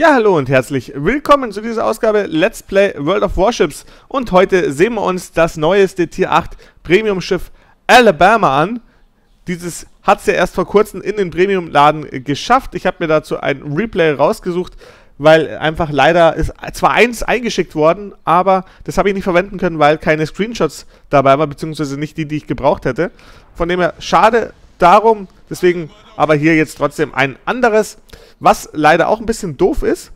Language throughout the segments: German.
Ja, hallo und herzlich willkommen zu dieser Ausgabe Let's Play World of Warships. Und heute sehen wir uns das neueste Tier 8 Premium-Schiff Alabama an. Dieses hat es ja erst vor kurzem in den Premium-Laden geschafft. Ich habe mir dazu ein Replay rausgesucht, weil einfach leider ist zwar eins eingeschickt worden, aber das habe ich nicht verwenden können, weil keine Screenshots dabei waren, beziehungsweise nicht die, die ich gebraucht hätte. Von dem her, schade darum, deswegen aber hier jetzt trotzdem ein anderes, was leider auch ein bisschen doof ist,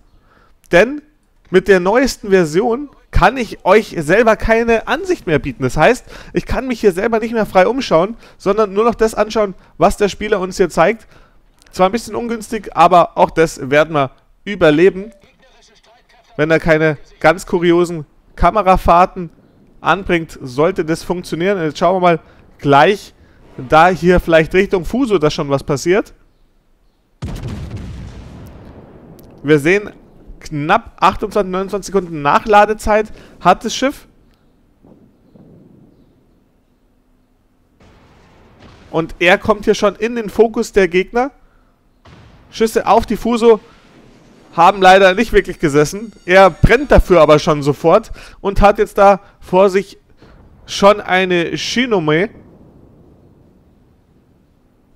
denn mit der neuesten Version kann ich euch selber keine Ansicht mehr bieten. Das heißt, ich kann mich hier selber nicht mehr frei umschauen, sondern nur noch das anschauen, was der Spieler uns hier zeigt. Zwar ein bisschen ungünstig, aber auch das werden wir überleben, wenn er keine ganz kuriosen Kamerafahrten anbringt, sollte das funktionieren. Jetzt schauen wir mal gleich, da hier vielleicht Richtung Fuso da schon was passiert. Wir sehen, knapp 28, 29 Sekunden Nachladezeit hat das Schiff. Und er kommt hier schon in den Fokus der Gegner. Schüsse auf die Fuso haben leider nicht wirklich gesessen. Er brennt dafür aber schon sofort und hat jetzt da vor sich schon eine Shinome.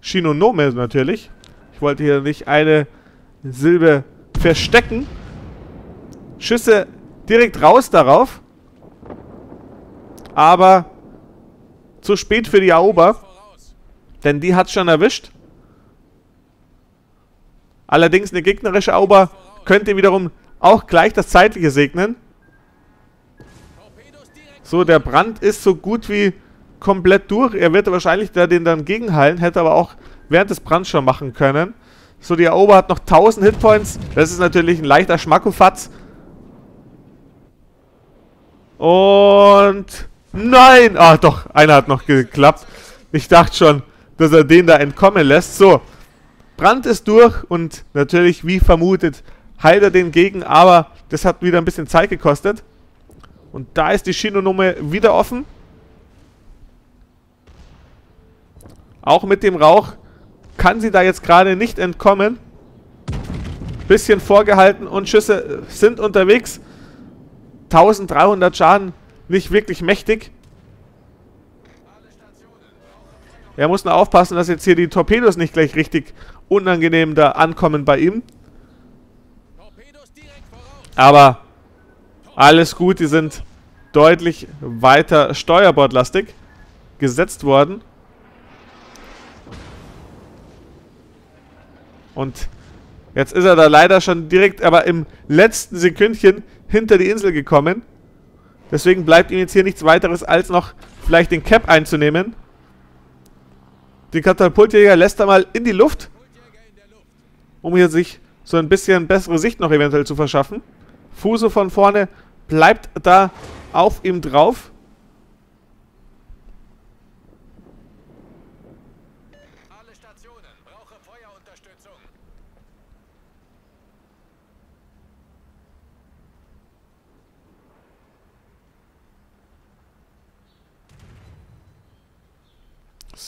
Shinonome natürlich. Ich wollte hier nicht eine Silbe verstecken. Schüsse direkt raus darauf. Aber zu spät für die Aoba. Denn die hat schon erwischt. Allerdings eine gegnerische Aoba könnte wiederum auch gleich das Zeitliche segnen. So, der Brand ist so gut wie komplett durch. Er wird wahrscheinlich da den dann gegenheilen, hätte aber auch während des Brands schon machen können. So, die Aoba hat noch 1000 Hitpoints. Das ist natürlich ein leichter Schmackofatz. Und... Nein! Ah, doch, einer hat noch geklappt. Ich dachte schon, dass er den da entkommen lässt. So, Brand ist durch und natürlich, wie vermutet, heilt er den gegen, aber das hat wieder ein bisschen Zeit gekostet. Und da ist die Shinonome wieder offen. Auch mit dem Rauch kann sie da jetzt gerade nicht entkommen. Bisschen vorgehalten und Schüsse sind unterwegs. 1300 Schaden, nicht wirklich mächtig. Er muss nur aufpassen, dass jetzt hier die Torpedos nicht gleich richtig unangenehm da ankommen bei ihm. Aber alles gut, die sind deutlich weiter steuerbordlastig gesetzt worden. Und jetzt ist er da leider schon direkt, aber im letzten Sekündchen hinter die Insel gekommen. Deswegen bleibt ihm jetzt hier nichts weiteres, als noch vielleicht den Cap einzunehmen. Den Katapultjäger lässt er mal in die Luft, um hier sich so ein bisschen bessere Sicht noch eventuell zu verschaffen. Fuso von vorne bleibt da auf ihm drauf.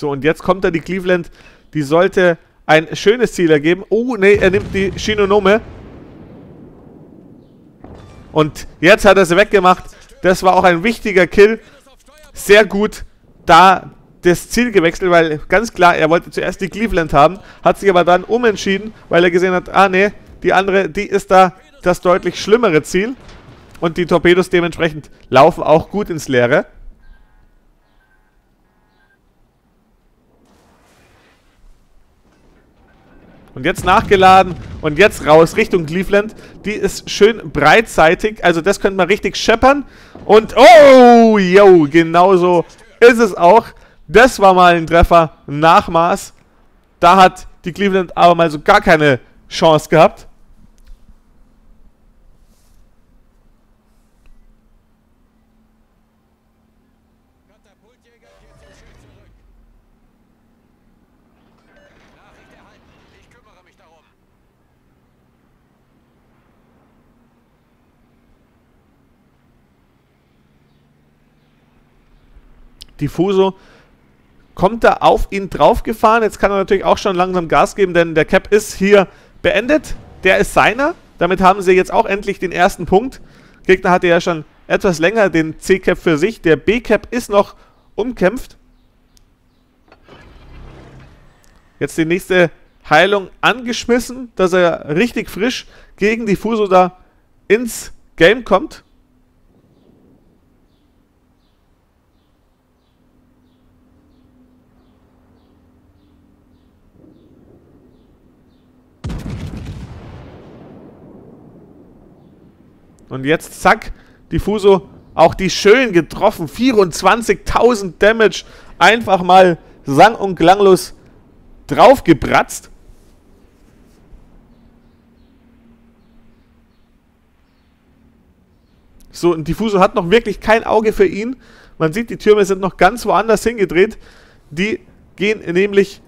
So, und jetzt kommt da die Cleveland. Die sollte ein schönes Ziel ergeben. Oh, nee, er nimmt die Shinonome. Und jetzt hat er sie weggemacht. Das war auch ein wichtiger Kill. Sehr gut da das Ziel gewechselt, weil ganz klar, er wollte zuerst die Cleveland haben, hat sich aber dann umentschieden, weil er gesehen hat, ah nee, die andere, die ist da das deutlich schlimmere Ziel. Und die Torpedos dementsprechend laufen auch gut ins Leere. Und jetzt nachgeladen und jetzt raus Richtung Cleveland. Die ist schön breitseitig. Also das könnte man richtig scheppern. Und oh, yo, genauso ist es auch. Das war mal ein Treffer Nachmaß. Da hat die Cleveland aber mal so gar keine Chance gehabt. Diffuso kommt da auf ihn draufgefahren. Jetzt kann er natürlich auch schon langsam Gas geben, denn der Cap ist hier beendet. Der ist seiner. Damit haben sie jetzt auch endlich den ersten Punkt. Gegner hatte ja schon etwas länger den C-Cap für sich. Der B-Cap ist noch umkämpft. Jetzt die nächste Heilung angeschmissen, dass er richtig frisch gegen die Fuso da ins Game kommt. Und jetzt, zack, Diffuso auch die schön getroffen. 24.000 Damage. Einfach mal sang- und klanglos draufgebratzt. So, und Diffuso hat noch wirklich kein Auge für ihn. Man sieht, die Türme sind noch ganz woanders hingedreht. Die gehen nämlich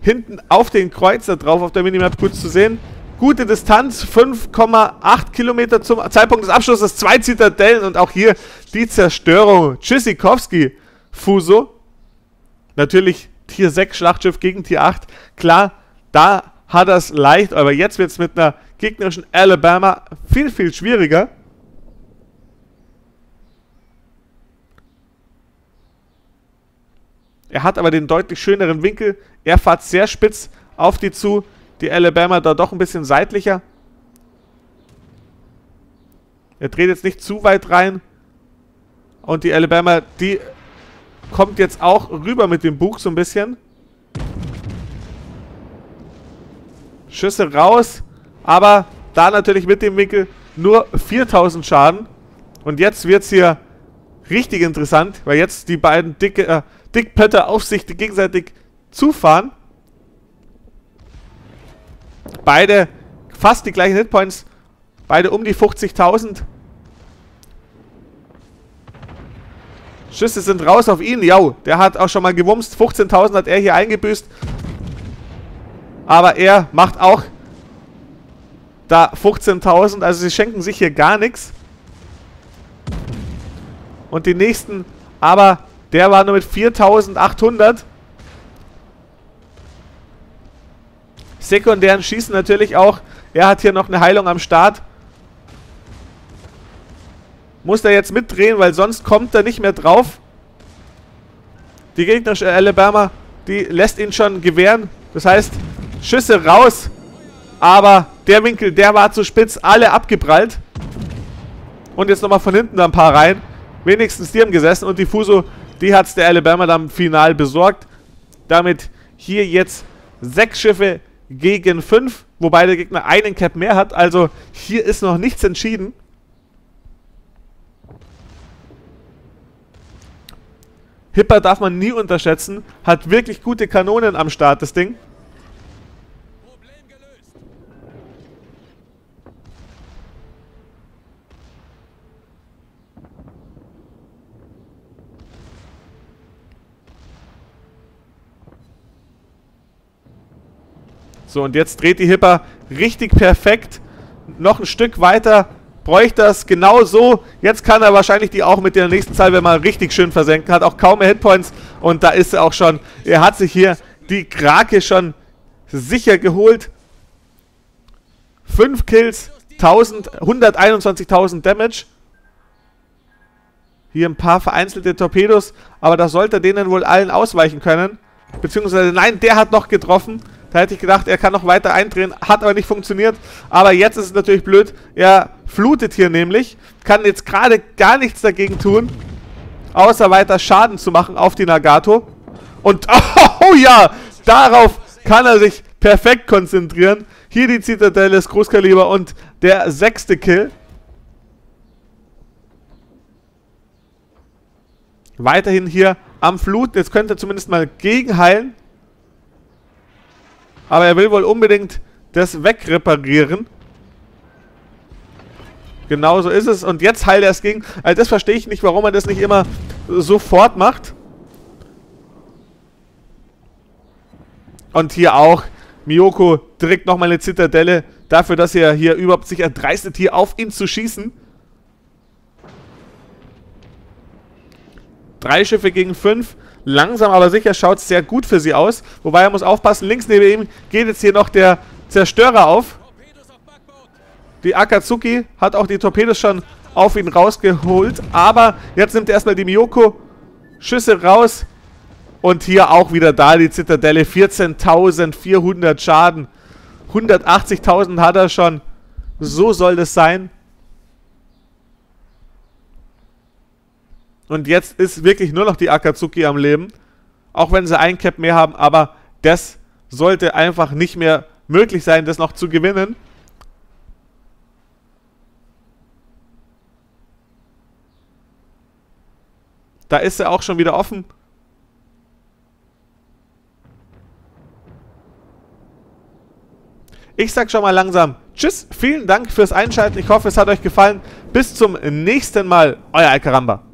hinten auf den Kreuzer drauf, auf der Minimap kurz zu sehen. Gute Distanz, 5,8 Kilometer zum Zeitpunkt des Abschlusses, zwei Zitadellen und auch hier die Zerstörung. Tschüssikowski, Fuso. Natürlich Tier 6 Schlachtschiff gegen Tier 8. Klar, da hat er es leicht, aber jetzt wird es mit einer gegnerischen Alabama viel, viel schwieriger. Er hat aber den deutlich schöneren Winkel. Er fährt sehr spitz auf die zu. Die Alabama da doch ein bisschen seitlicher. Er dreht jetzt nicht zu weit rein. Und die Alabama, die kommt jetzt auch rüber mit dem Bug so ein bisschen. Schüsse raus. Aber da natürlich mit dem Winkel nur 4000 Schaden. Und jetzt wird es hier richtig interessant, weil jetzt die beiden dicke, äh, Dickpötter auf sich gegenseitig zufahren. Beide fast die gleichen Hitpoints. Beide um die 50.000. Schüsse sind raus auf ihn. Ja, der hat auch schon mal gewumst. 15.000 hat er hier eingebüßt. Aber er macht auch da 15.000. Also sie schenken sich hier gar nichts. Und die nächsten, aber der war nur mit 4.800. sekundären Schießen natürlich auch. Er hat hier noch eine Heilung am Start. Muss er jetzt mitdrehen, weil sonst kommt er nicht mehr drauf. Die gegnerische Alabama, die lässt ihn schon gewähren. Das heißt, Schüsse raus. Aber der Winkel, der war zu spitz. Alle abgeprallt. Und jetzt nochmal von hinten ein paar rein. Wenigstens die haben gesessen. Und die Fuso, die hat es der Alabama dann final besorgt. Damit hier jetzt sechs Schiffe gegen 5, wobei der Gegner einen Cap mehr hat. Also hier ist noch nichts entschieden. Hipper darf man nie unterschätzen. Hat wirklich gute Kanonen am Start, das Ding. So, und jetzt dreht die Hipper richtig perfekt. Noch ein Stück weiter bräuchte das genau so. Jetzt kann er wahrscheinlich die auch mit der nächsten Salve mal richtig schön versenken. Hat auch kaum mehr Hitpoints. Und da ist er auch schon. Er hat sich hier die Krake schon sicher geholt. 5 Kills, 121.000 Damage. Hier ein paar vereinzelte Torpedos. Aber da sollte er denen wohl allen ausweichen können. Beziehungsweise, nein, der hat noch getroffen. Da hätte ich gedacht, er kann noch weiter eindrehen. Hat aber nicht funktioniert. Aber jetzt ist es natürlich blöd. Er flutet hier nämlich. Kann jetzt gerade gar nichts dagegen tun. Außer weiter Schaden zu machen auf die Nagato. Und, oh ja, darauf kann er sich perfekt konzentrieren. Hier die Zitadelle, das Großkaliber und der sechste Kill. Weiterhin hier am Fluten. Jetzt könnte er zumindest mal gegenheilen. Aber er will wohl unbedingt das wegreparieren. Genauso ist es. Und jetzt heilt er es gegen. Also das verstehe ich nicht, warum er das nicht immer sofort macht. Und hier auch. Miyoko direkt nochmal eine Zitadelle. Dafür, dass er hier überhaupt sich erdreistet, hier auf ihn zu schießen. Drei Schiffe gegen fünf. Langsam aber sicher schaut es sehr gut für sie aus. Wobei er muss aufpassen, links neben ihm geht jetzt hier noch der Zerstörer auf. Die Akatsuki hat auch die Torpedos schon auf ihn rausgeholt. Aber jetzt nimmt er erstmal die Miyoko. Schüsse raus. Und hier auch wieder da die Zitadelle. 14.400 Schaden. 180.000 hat er schon. So soll das sein. Und jetzt ist wirklich nur noch die Akatsuki am Leben. Auch wenn sie ein Cap mehr haben. Aber das sollte einfach nicht mehr möglich sein, das noch zu gewinnen. Da ist er auch schon wieder offen. Ich sag schon mal langsam Tschüss, vielen Dank fürs Einschalten. Ich hoffe, es hat euch gefallen. Bis zum nächsten Mal. Euer Alcaramba.